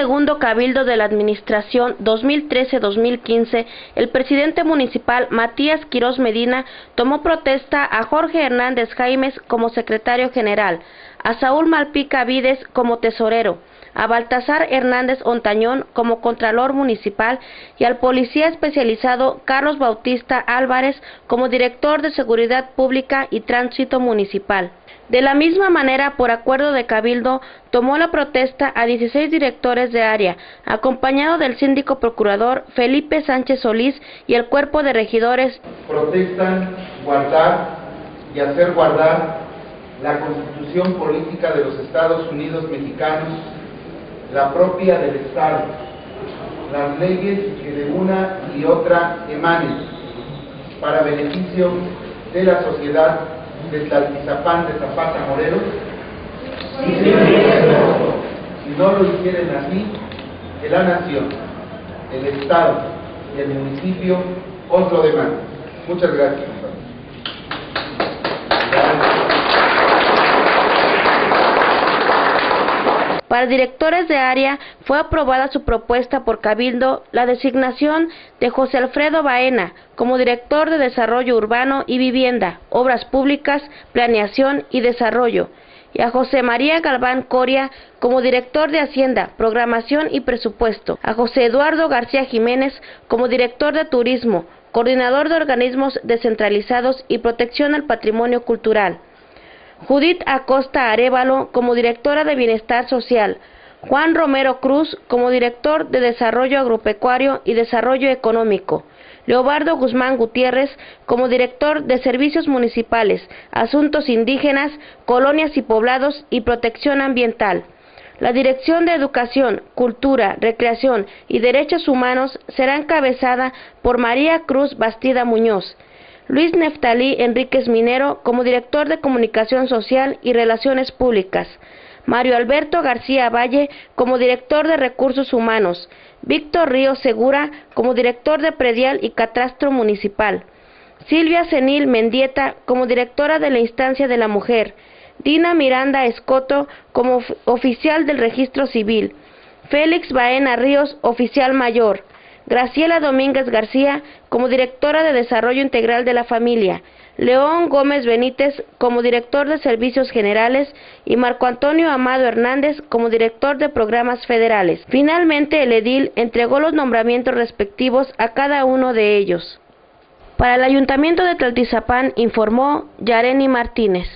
segundo cabildo de la administración 2013-2015, el presidente municipal Matías Quirós Medina tomó protesta a Jorge Hernández Jaimes como secretario general, a Saúl Malpica Vides como tesorero, a Baltasar Hernández Ontañón como Contralor Municipal y al policía especializado Carlos Bautista Álvarez como Director de Seguridad Pública y Tránsito Municipal. De la misma manera, por acuerdo de Cabildo, tomó la protesta a 16 directores de área, acompañado del síndico procurador Felipe Sánchez Solís y el cuerpo de regidores. Protestan guardar y hacer guardar la constitución política de los Estados Unidos mexicanos la propia del Estado, las leyes que de una y otra emanen para beneficio de la sociedad de Tlaltizapán de Zapata Morelos. Si no lo hicieran así, que la nación, el Estado y el municipio os lo demandan. Muchas gracias. Para directores de área fue aprobada su propuesta por Cabildo la designación de José Alfredo Baena como director de Desarrollo Urbano y Vivienda, Obras Públicas, Planeación y Desarrollo, y a José María Galván Coria como director de Hacienda, Programación y Presupuesto, a José Eduardo García Jiménez como director de Turismo, coordinador de organismos descentralizados y protección al patrimonio cultural, Judith Acosta Arevalo como directora de Bienestar Social, Juan Romero Cruz como director de Desarrollo Agropecuario y Desarrollo Económico, Leobardo Guzmán Gutiérrez como director de Servicios Municipales, Asuntos Indígenas, Colonias y Poblados y Protección Ambiental. La Dirección de Educación, Cultura, Recreación y Derechos Humanos será encabezada por María Cruz Bastida Muñoz. Luis Neftalí Enríquez Minero como director de Comunicación Social y Relaciones Públicas, Mario Alberto García Valle como director de Recursos Humanos, Víctor Río Segura como director de Predial y Catastro Municipal, Silvia Senil Mendieta como directora de la Instancia de la Mujer, Dina Miranda Escoto como oficial del Registro Civil, Félix Baena Ríos, oficial mayor, Graciela Domínguez García como directora de Desarrollo Integral de la Familia, León Gómez Benítez como director de Servicios Generales y Marco Antonio Amado Hernández como director de Programas Federales. Finalmente, el edil entregó los nombramientos respectivos a cada uno de ellos. Para el Ayuntamiento de Tlaltizapán informó Yareni Martínez.